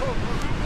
Oh.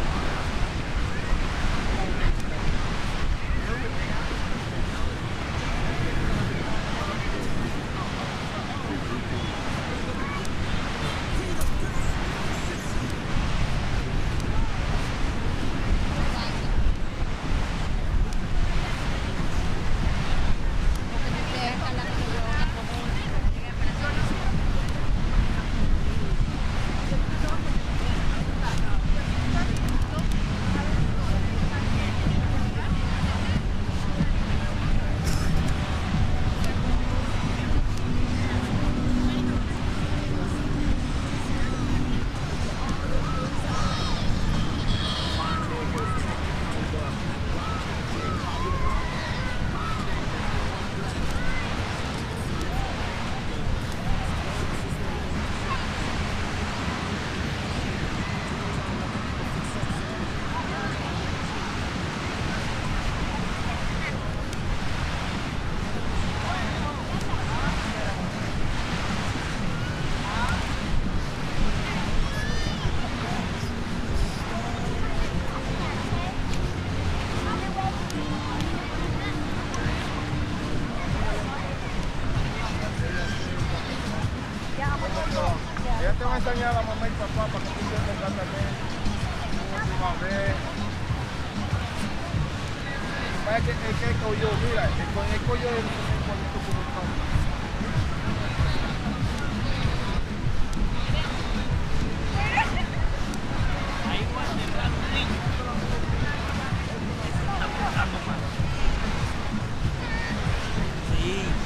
Te voy a enseñar a la mamá y papá para que tú sepas también. Última vez. Es que es el mira, el, el es un poquito como un. Sí.